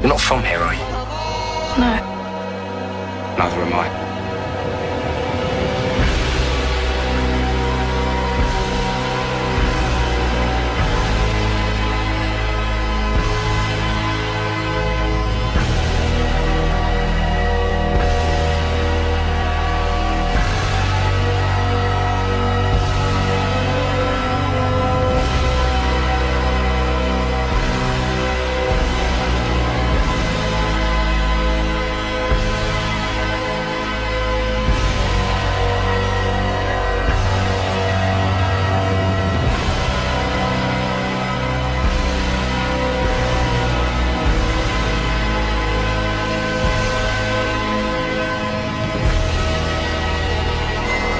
You're not from here, are you? No. Neither am I.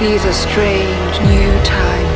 These are strange new times.